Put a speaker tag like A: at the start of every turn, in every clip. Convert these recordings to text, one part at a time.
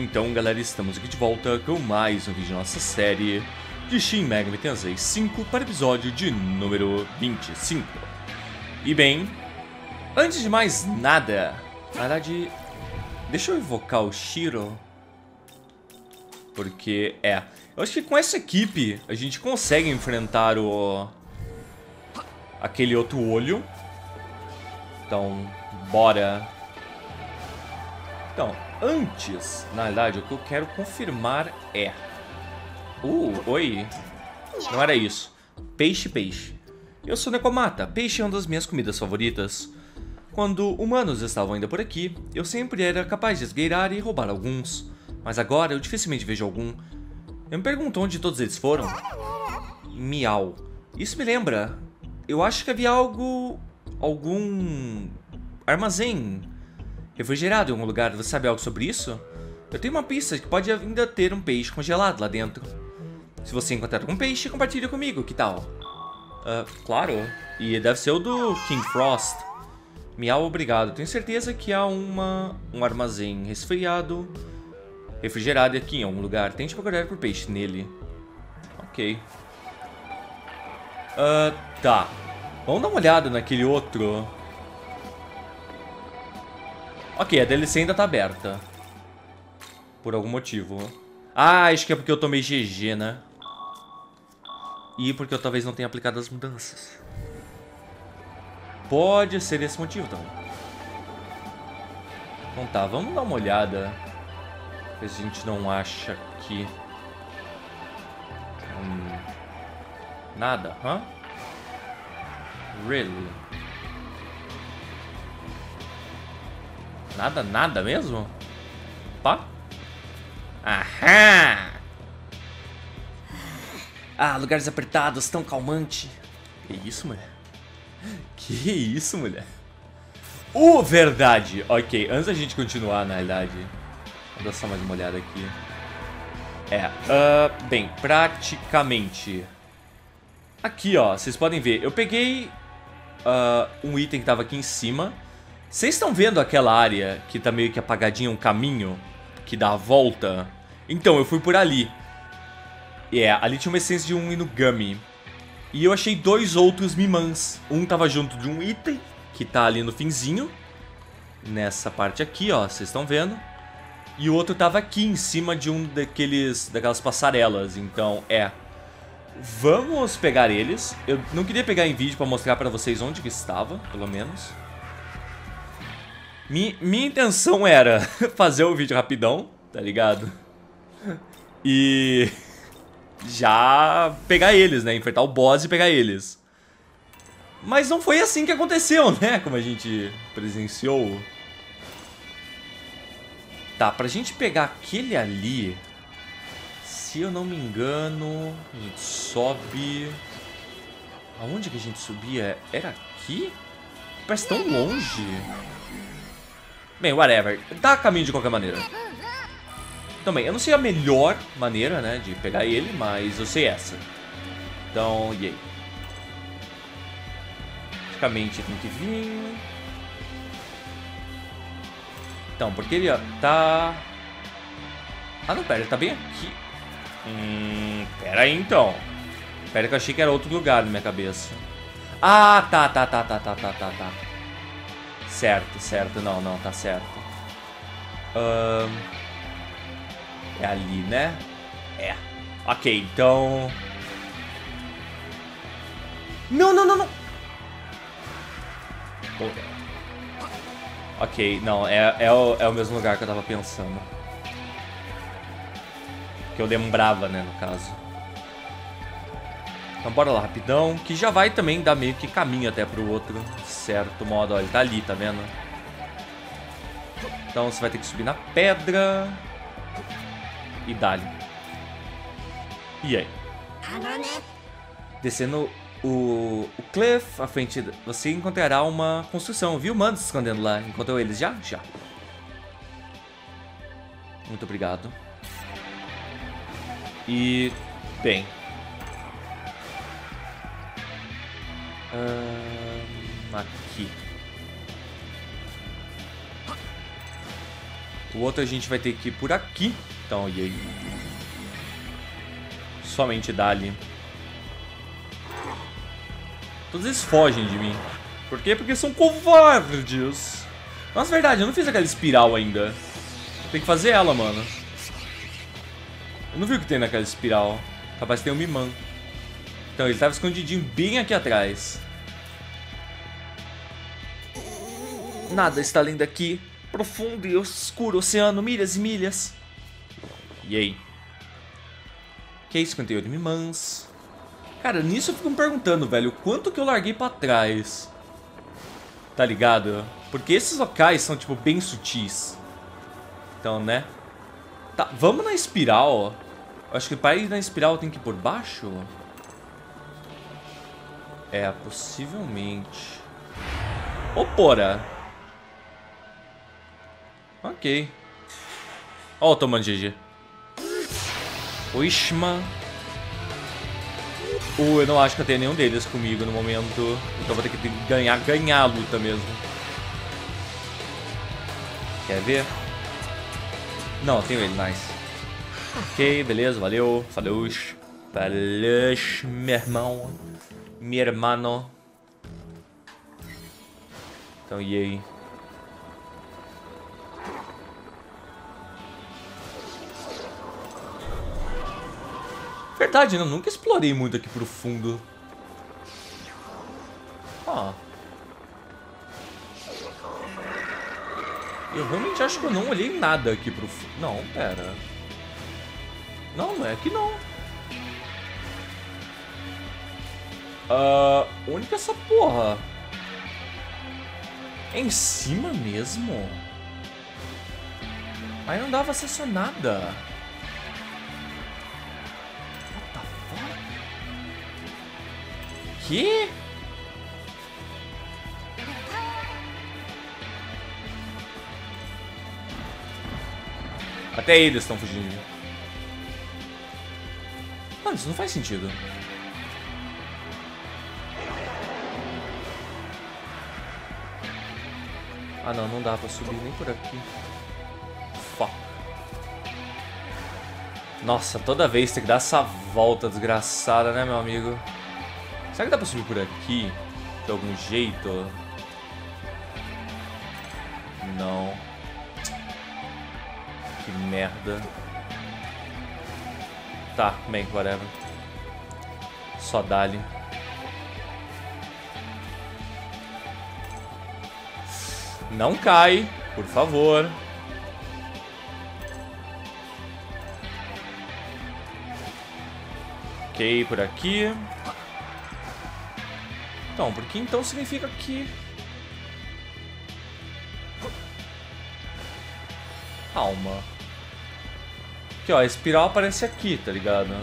A: Então galera, estamos aqui de volta com mais um vídeo da nossa série de Shin Megami Tensei 5 para o episódio de número 25. E bem, antes de mais nada, na verdade, deixa eu invocar o Shiro, porque é, eu acho que com essa equipe a gente consegue enfrentar o aquele outro olho. Então, bora. Então, antes, na verdade, o que eu quero confirmar é... Uh, oi. Não era isso. Peixe, peixe. Eu sou Nekomata. Peixe é uma das minhas comidas favoritas. Quando humanos estavam ainda por aqui, eu sempre era capaz de esgueirar e roubar alguns. Mas agora eu dificilmente vejo algum. Eu me pergunto onde todos eles foram. Miau. Isso me lembra. Eu acho que havia algo... Algum... Armazém refrigerado em algum lugar. Você sabe algo sobre isso? Eu tenho uma pista que pode ainda ter um peixe congelado lá dentro. Se você encontrar algum peixe, compartilhe comigo, que tal? Uh, claro. E deve ser o do King Frost. Miau, obrigado. Tenho certeza que há uma, um armazém resfriado, refrigerado aqui em algum lugar. Tente procurar por peixe nele. Ok. Uh, tá. Vamos dar uma olhada naquele outro Ok, a DLC ainda tá aberta. Por algum motivo. Ah, acho que é porque eu tomei GG, né? E porque eu talvez não tenha aplicado as mudanças. Pode ser esse motivo também. Então tá, vamos dar uma olhada. Se a gente não acha aqui. Hum, nada, hã? Huh? Really? Nada, nada mesmo? Pá? Aham! Ah, lugares apertados, tão calmante. Que isso, mulher? Que isso, mulher? Uh, verdade! Ok, antes da gente continuar, na realidade... Vou dar só mais uma olhada aqui. É, uh, bem, praticamente... Aqui, ó, vocês podem ver, eu peguei uh, um item que tava aqui em cima vocês estão vendo aquela área que tá meio que apagadinha, um caminho que dá a volta? Então, eu fui por ali. É, yeah, ali tinha uma essência de um Inugami. E eu achei dois outros Mimans. Um tava junto de um item, que tá ali no finzinho. Nessa parte aqui, ó, vocês estão vendo. E o outro tava aqui, em cima de um daqueles, daquelas passarelas. Então, é... Vamos pegar eles. Eu não queria pegar em vídeo pra mostrar pra vocês onde que estava, pelo menos. Minha, minha intenção era fazer o vídeo rapidão, tá ligado? E já pegar eles, né? Enfrentar o boss e pegar eles. Mas não foi assim que aconteceu, né? Como a gente presenciou. Tá, pra gente pegar aquele ali... Se eu não me engano, a gente sobe... Aonde que a gente subia? Era aqui? Parece tão longe. Bem, whatever. Dá caminho de qualquer maneira. Também, eu não sei a melhor maneira, né, de pegar ele, mas eu sei essa. Então, e aí? Praticamente tem que vir... Então, porque ele tá... Ah, não, pera, ele tá bem aqui. Hum, pera aí, então. Pera que eu achei que era outro lugar na minha cabeça. Ah, tá, tá, tá, tá, tá, tá, tá, tá. Certo, certo. Não, não, tá certo. É ali, né? É. Ok, então... Não, não, não, não! Ok, não, é, é, o, é o mesmo lugar que eu tava pensando. Que eu lembrava, né, no caso. Então bora lá, rapidão. Que já vai também dar meio que caminho até pro outro, certo modo. Olha, ele tá ali, tá vendo? Então você vai ter que subir na pedra. E dali. E aí? Descendo o, o cliff, à frente, você encontrará uma construção. Viu humanos se escondendo lá? Encontrou eles já? Já. Muito obrigado. E, bem, aqui. O outro a gente vai ter que ir por aqui. Então, e aí? Somente dali. Todos eles fogem de mim. Por quê? Porque são covardes. Nossa, verdade, eu não fiz aquela espiral ainda. Tem que fazer ela, mano. Eu não vi o que tem naquela espiral. Capaz tem um Mimã. Então, ele tava escondidinho bem aqui atrás. Nada está além daqui. Profundo e escuro oceano, milhas e milhas. E aí? Que é 58 Mimãs. Cara, nisso eu fico me perguntando, velho, quanto que eu larguei pra trás? Tá ligado? Porque esses locais são, tipo, bem sutis. Então, né? Tá, vamos na espiral. Acho que para ir na espiral tem que ir por baixo? É, possivelmente. Ô, porra! Ok. Ó, oh, tomando GG. O Ishma. Uh, eu não acho que eu tenho nenhum deles comigo no momento. Então vou ter que ganhar, ganhar a luta mesmo. Quer ver? Não, tenho ele, nice. Ok, beleza, valeu. Falou. Falou, meu irmão. Meu irmão. Então, aí? Verdade, né? Eu nunca explorei muito aqui pro fundo. Ah. Eu realmente acho que eu não olhei nada aqui pro fundo. Não, pera. Não, não é aqui não. Uh, onde que é essa porra? É em cima mesmo? Aí não dava acesso a nada. Que? Até eles estão fugindo. Mano, isso não faz sentido. Ah não, não dá pra subir nem por aqui. Fuck. Nossa, toda vez tem que dar essa volta desgraçada, né, meu amigo? Será que dá pra subir por aqui? De algum jeito? Não. Que merda. Tá, bem, whatever. Só dali. Não cai, por favor. Ok, por aqui. Então, porque então significa que... Calma. Aqui, ó, a espiral aparece aqui, tá ligado?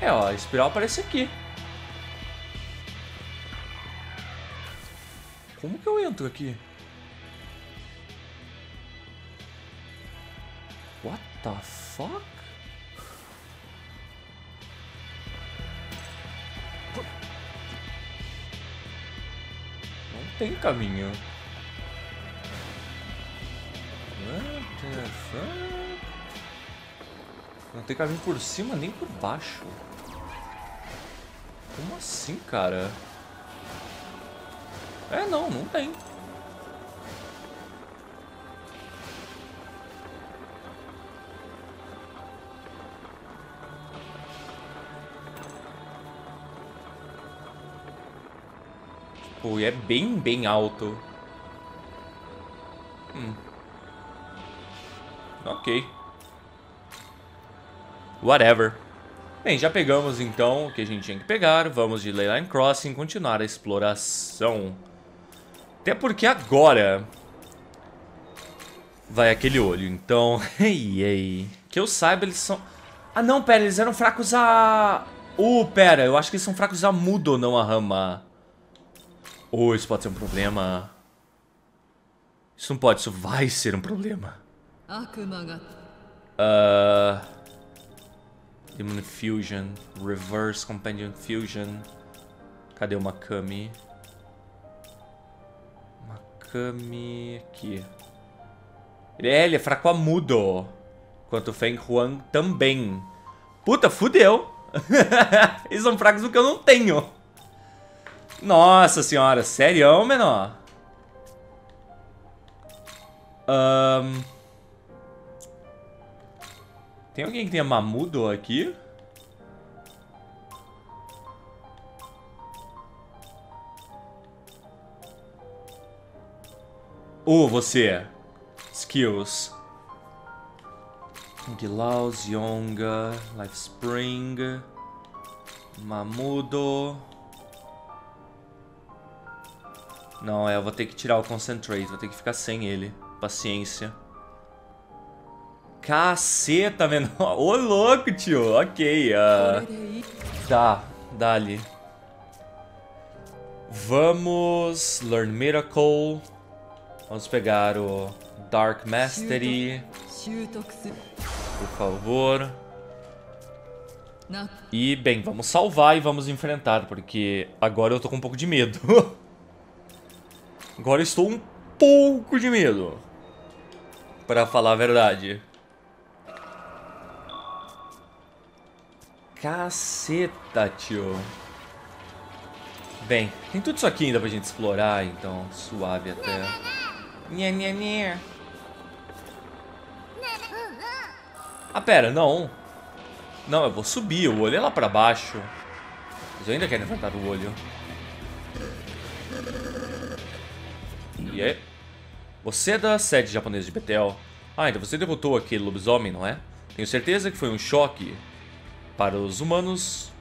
A: É, ó, a espiral aparece aqui. Como que eu entro aqui? What the fuck? tem caminho. Não tem caminho por cima nem por baixo. Como assim, cara? É, não, não tem. Tipo, é bem, bem alto. Hum. Ok. Whatever. Bem, já pegamos então o que a gente tinha que pegar. Vamos de Leyline Crossing continuar a exploração. Até porque agora vai aquele olho. Então, ei, ei. Que eu saiba, eles são... Ah, não, pera, eles eram fracos a... Uh, pera, eu acho que eles são fracos a Mudo, não a Rama. Ou isso pode ser um problema. Isso não pode, isso vai ser um problema. Uh, Demon Fusion, Reverse Companion Fusion. Cadê o Makami? Makami aqui. Ele é, ele é fraco a mudo. Enquanto o Feng Huang também. Puta, fudeu. Eles são fracos do que eu não tenho. Nossa senhora, sério, menor? Um... Tem alguém que tenha Mamudo aqui? Uh, você. Skills. Gilaus, Yonga, Life Spring, Mamudo. Não, é, eu vou ter que tirar o Concentrate, vou ter que ficar sem ele. Paciência. Caceta, menor. Ô, louco, tio. Ok, uh... Tá, dali. Vamos... Learn Miracle. Vamos pegar o Dark Mastery. Por favor. E, bem, vamos salvar e vamos enfrentar, porque agora eu tô com um pouco de medo. agora eu estou um pouco de medo. Pra falar a verdade. Caceta, tio. Bem, tem tudo isso aqui ainda pra gente explorar, então suave até. Nha, nha, nha. Ah, pera, não. Não, eu vou subir. O olho é lá pra baixo. Mas eu ainda quero enfrentar o olho. E aí? Você é da sede japonesa de Betel. Ah, então você derrotou aquele lobisomem, não é? Tenho certeza que foi um choque para os humanos.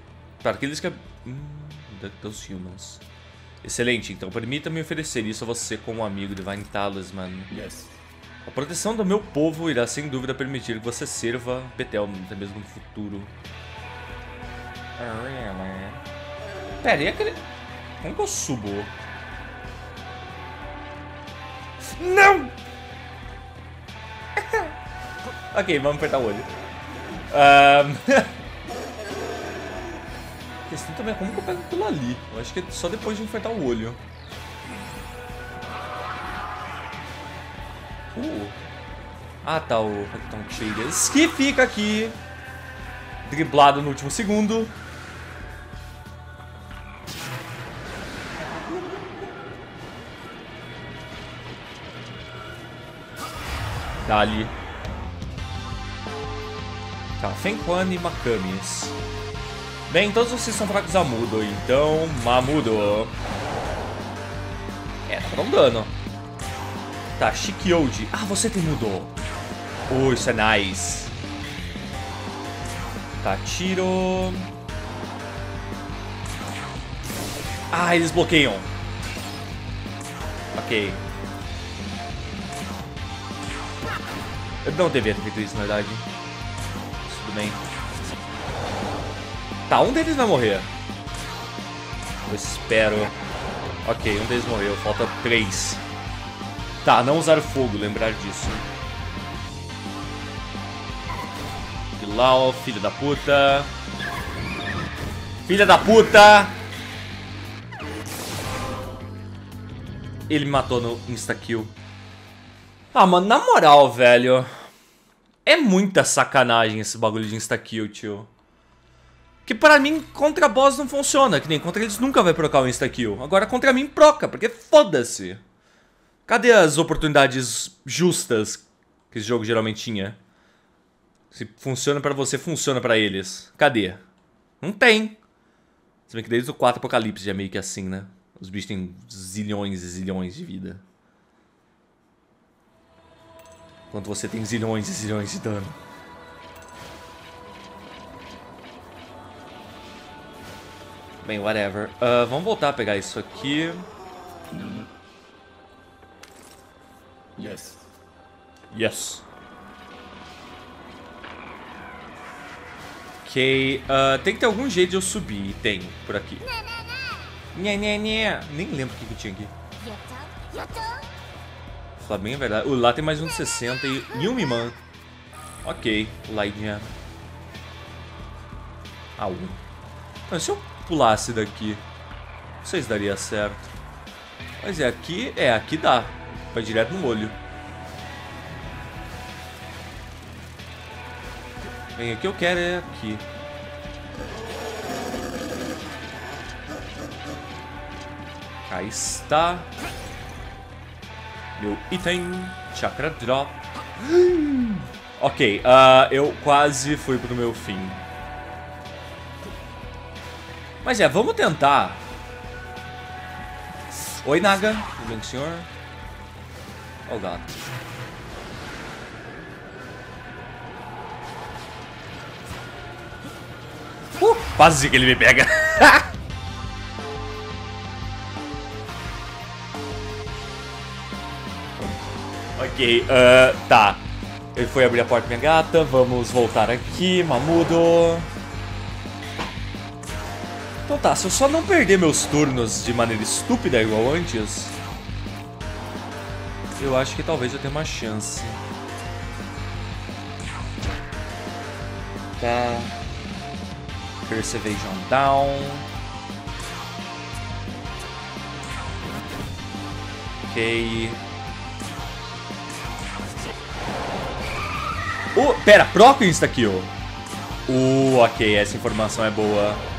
A: Para aqueles que... Hum, those humans. Excelente, então permita-me oferecer isso a você como amigo Divine Talisman. Yes. A proteção do meu povo irá sem dúvida permitir que você sirva Betel até mesmo no futuro. Pera, e aquele... Como que eu subo? Não! ok, vamos apertar o olho. Um... questão também é como que eu pego aquilo ali. Eu acho que é só depois de enfrentar o olho. Uh. Ah, tá, o Recton Traders. Que fica aqui. Driblado no último segundo. Dali. Tá, Fenquan e Makamis. Bem, todos vocês são fracos a mudo, então... Mamudo. É, tá dando dano. Tá, Shikyoji. Ah, você tem mudou. Oh, isso é nice. Tá, tiro... Ah, eles bloqueiam. Ok. Eu não devia ter feito isso, na verdade. Tudo bem. Tá, um deles vai morrer. Eu espero. Ok, um deles morreu. Falta três. Tá, não usar fogo, lembrar disso. Bilal, filho da puta. Filha da puta! Ele me matou no insta-kill. Ah, mano, na moral, velho. É muita sacanagem esse bagulho de insta-kill, tio. Que pra mim, contra boss não funciona, que nem contra eles nunca vai procar o insta-kill. Agora contra mim proca, porque foda-se. Cadê as oportunidades justas que esse jogo geralmente tinha? Se funciona pra você, funciona pra eles. Cadê? Não tem. Se bem que desde o 4 Apocalipse já é meio que assim, né? Os bichos têm zilhões e zilhões de vida. Enquanto você tem zilhões e zilhões de dano. Bem, whatever. Uh, vamos voltar a pegar isso aqui. Yes. Yes. Ok, uh, tem que ter algum jeito de eu subir. Tem, por aqui. Nhê, nhê, nhê. Nem lembro o que, que tinha aqui. Falar bem a verdade. Uh, lá tem mais um de 60 e, e um Miman. Ok, Laidinha. Au. Então, se eu pulasse daqui. Não sei se daria certo. Mas é aqui. É, aqui dá. Vai direto no olho. Bem, o que eu quero é aqui. Aí está. Meu item. Chakra Drop. ok, uh, eu quase fui pro meu fim. Mas é, vamos tentar. Oi, Naga. Tudo bem com o senhor? Oh, God. Uh, quase que ele me pega. ok, uh, tá. Ele foi abrir a porta minha gata. Vamos voltar aqui, Mamudo. Tá, se eu só não perder meus turnos de maneira estúpida igual antes, eu acho que talvez eu tenha uma chance. Tá. Persevasion down. Ok. Uh, pera, Proco insta-kill. Uh, ok, essa informação é boa.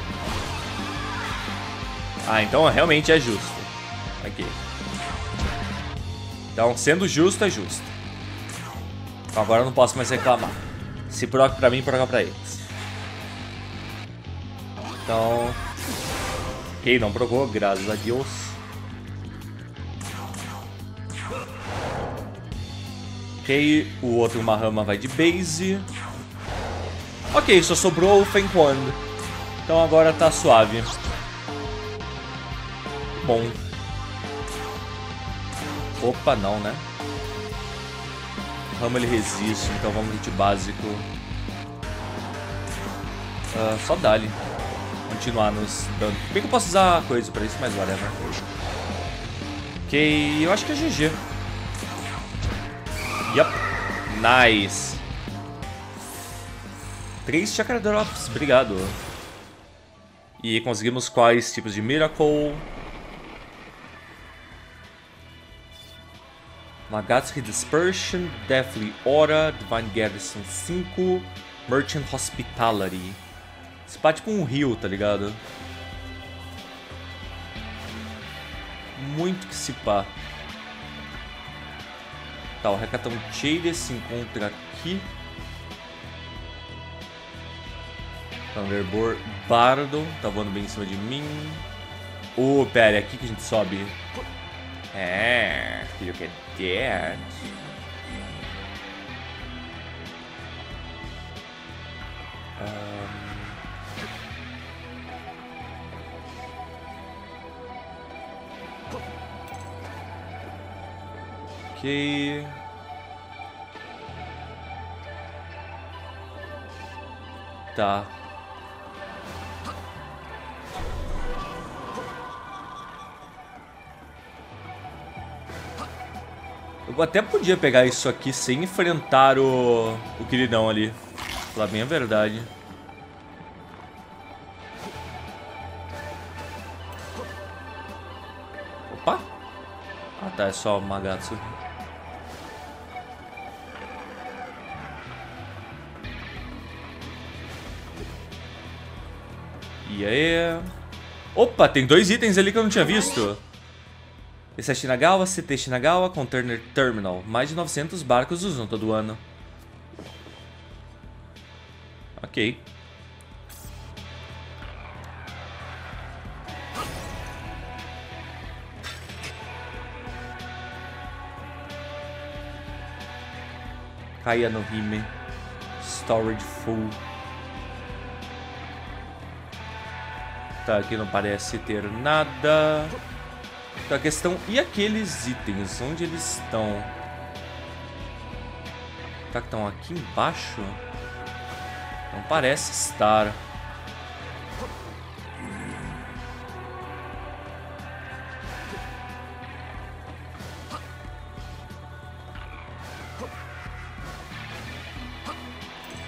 A: Ah, então realmente é justo. Ok. Então, sendo justo, é justo. Então, agora eu não posso mais reclamar. Se proc pra mim, proca pra eles. Então... Ok, não procou, graças a Deus. Ok, o outro Mahama vai de base. Ok, só sobrou o Feng Quan. Então agora tá suave bom. Opa, não, né? Ramo ele resiste, então vamos de básico. Uh, só dali. Continuar nos dando. Bem que eu posso usar coisa pra isso, mas whatever. Ok, eu acho que é GG. Yup. Nice. Três Chakra Drops, obrigado. E conseguimos quais tipos de Miracle? Magatsuki Dispersion, Deathly Aura, Divine Garrison 5, Merchant Hospitality. Esse pá é tipo um rio, tá ligado? Muito que se pá. Tá, o Recatão Shader se encontra aqui. Thunderbolt Bardo, tá voando bem em cima de mim. Ô, oh, pera, é aqui que a gente sobe. É, look at that. Um... Ok. Tá. Eu até podia pegar isso aqui sem enfrentar o, o queridão ali. Falar bem a verdade. Opa! Ah tá, é só o Magatsu. E aí? Opa, tem dois itens ali que eu não tinha visto. Esse é Shinagawa, CT Shinagawa, Container Terminal. Mais de 900 barcos usam todo ano. Ok. Caia no Hime. Storage full. Tá, aqui não parece ter nada. Então a questão, e aqueles itens? Onde eles estão? Tá que estão aqui embaixo? Não parece estar.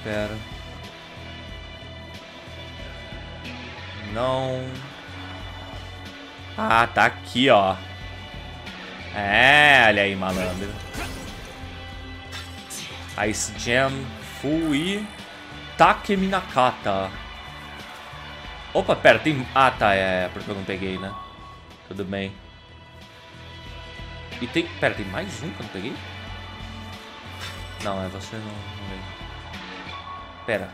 A: Pera. Não. Ah, tá aqui, ó. É, olha aí, malandro. Ice Jam, Fui, Takemi Nakata. Opa, pera, tem... Ah, tá, é, é, porque eu não peguei, né? Tudo bem. E tem... Pera, tem mais um que eu não peguei? Não, é você não, não. Pera.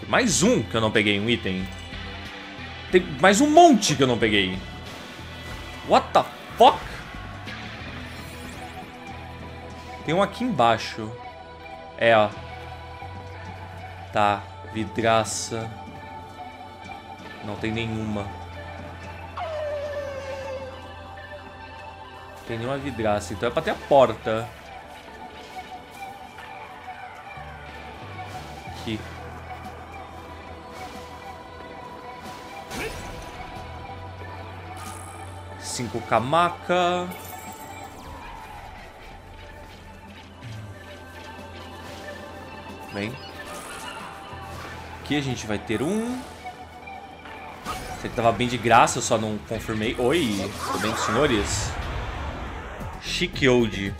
A: Tem mais um que eu não peguei, um item. Tem mais um monte que eu não peguei. What the fuck? Tem um aqui embaixo. É, ó. Tá. Vidraça. Não tem nenhuma. Tem nenhuma vidraça. Então é pra ter a porta. Aqui. Cinco camaca. Bem. Aqui a gente vai ter um. Aqui tava bem de graça, eu só não confirmei. Oi, tudo bem, senhores? Old.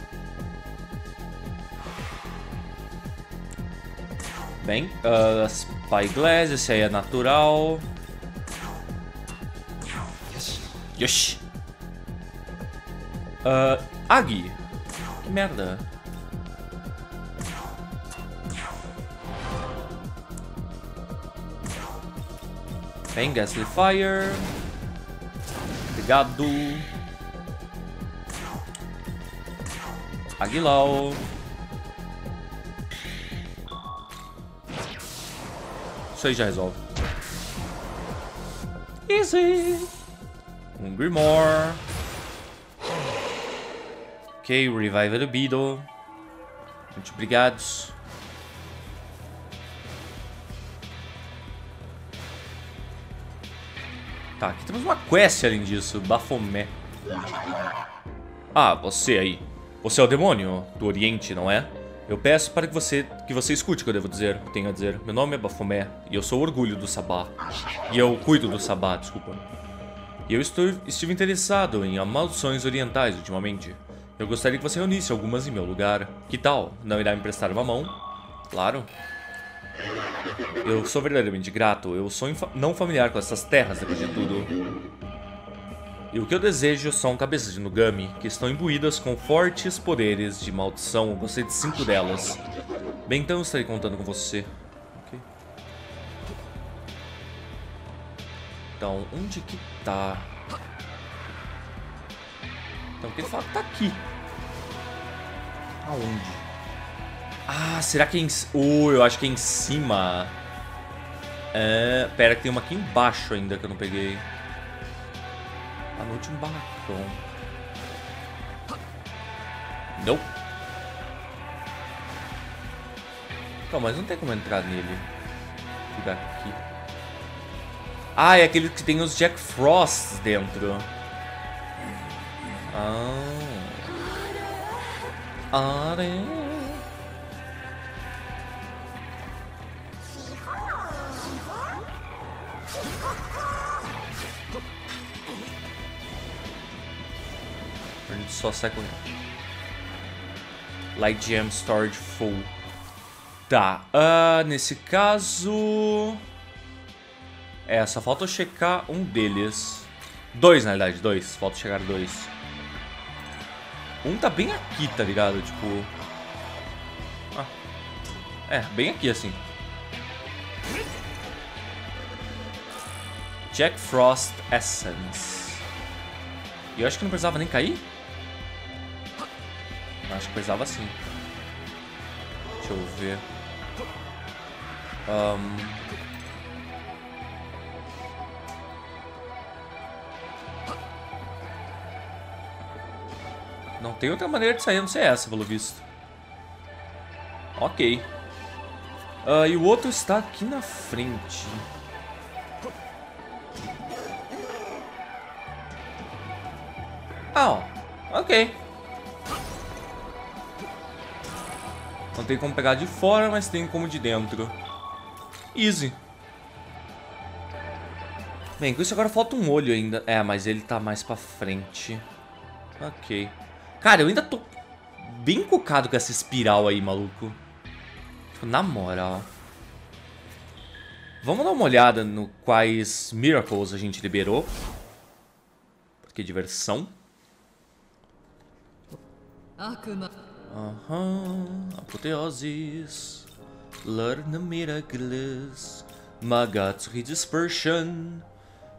A: Bem, uh, Spyglass, esse aí é natural. Yoshi. Uh, Agi. Que merda. Bem, Ghastly Fire. Obrigado. Aguilau. Isso aí já resolve. Easy. Um Grimoire. Ok, Revive do Beetle. Muito obrigado. Tá, aqui temos uma quest além disso. Bafomé. Ah, você aí. Você é o demônio do Oriente, não é? Eu peço para que você que você escute o que eu devo dizer, tenho a dizer. Meu nome é Bafomé e eu sou o orgulho do Sabá. E eu cuido do Sabá, desculpa. E eu estou, estive interessado em maldições orientais ultimamente. Eu gostaria que você reunisse algumas em meu lugar. Que tal? Não irá me emprestar uma mão? Claro. Eu sou verdadeiramente grato. Eu sou não familiar com essas terras, depois de tudo. E o que eu desejo são cabeças de Nugami, que estão imbuídas com fortes poderes de maldição. Gostei de cinco delas. Bem, então eu estarei contando com você. Okay. Então, onde que tá? Então, porque ele fala que tá aqui. Aonde? Ah, será que é em... Uh, eu acho que é em cima. É... Pera, que tem uma aqui embaixo ainda que eu não peguei. Ah, no último barracão. Não. Não, mas não tem como entrar nele. Daqui. Ah, é aquele que tem os Jack Frosts dentro. Ah. Are. só com Light Gem Storage Full. Tá, uh, nesse caso... É, só falta checar um deles. Dois, na realidade, dois. Falta chegar dois. Um tá bem aqui, tá ligado? Tipo... Ah. É, bem aqui, assim. Jack Frost Essence. E eu acho que não precisava nem cair. Acho que precisava sim. Deixa eu ver. Um... Não tem outra maneira de sair, não sei essa, pelo visto. Ok. Uh, e o outro está aqui na frente. Ah, ó. ok. Não tem como pegar de fora, mas tem como de dentro. Easy. Bem, com isso agora falta um olho ainda. É, mas ele tá mais pra frente. Ok. Cara, eu ainda tô bem encucado com essa espiral aí, maluco. Tipo, na moral. Vamos dar uma olhada no quais Miracles a gente liberou. Que diversão. Aham. Apoteoses. Learn Miracles. Magatsuki Dispersion.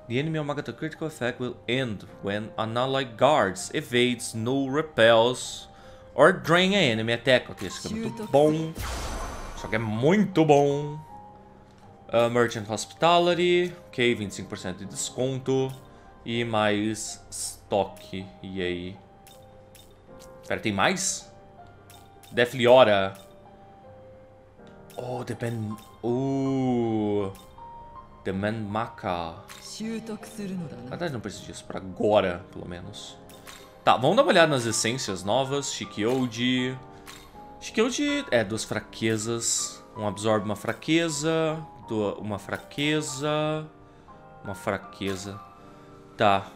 A: The enemy of Magata critical effect will end when an ally guards, evades, no repels, or drain a enemy attack. Ok, isso aqui é muito bom. Isso aqui é muito bom. Uh, Merchant Hospitality. Ok, 25% de desconto. E mais estoque. E aí? Espera, tem mais? Deathly Hora. Oh, depende... Uh... Demand Maka. Na verdade, não preciso disso. Pra agora, pelo menos. Tá, vamos dar uma olhada nas essências novas. Shikyoji. Shikyoji é duas fraquezas. Um absorve uma fraqueza. Uma fraqueza. Uma fraqueza. Tá.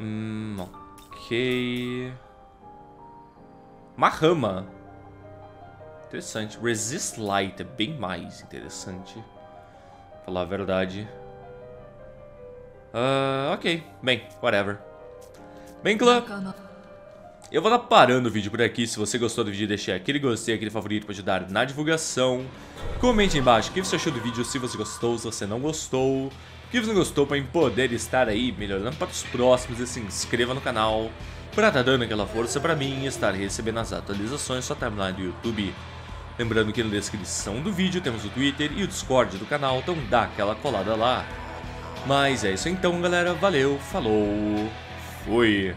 A: Hum, ok. Mahama. Interessante. Resist Light é bem mais interessante. Falar a verdade. Uh, ok. Bem, whatever. Bem, clã. Eu vou estar parando o vídeo por aqui. Se você gostou do vídeo, deixe aquele gostei, aquele favorito para ajudar na divulgação. Comente aí embaixo o que você achou do vídeo, se você gostou, se você não gostou que você gostou para poder estar aí melhorando para os próximos e se inscreva no canal para estar tá dando aquela força para mim e estar recebendo as atualizações só timeline do YouTube. Lembrando que na descrição do vídeo temos o Twitter e o Discord do canal, então dá aquela colada lá. Mas é isso então galera, valeu, falou, fui!